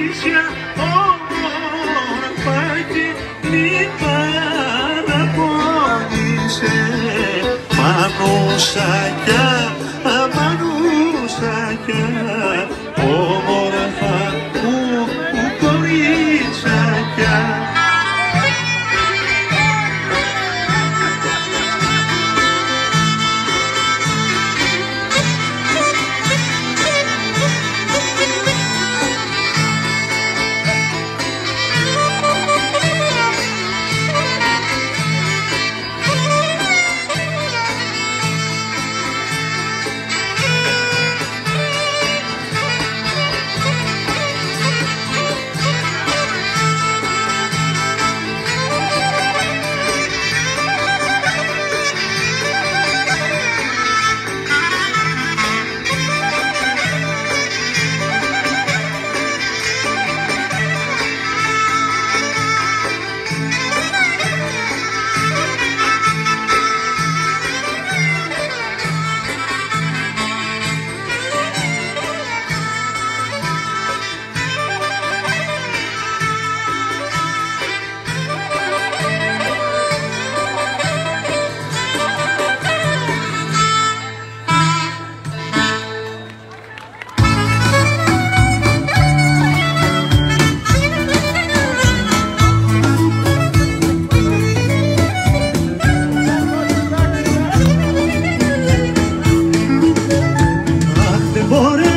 Παρίσια όμορφα και μη παραπονείσαι. Μανούσακια, μανούσακια, όμορφα Bore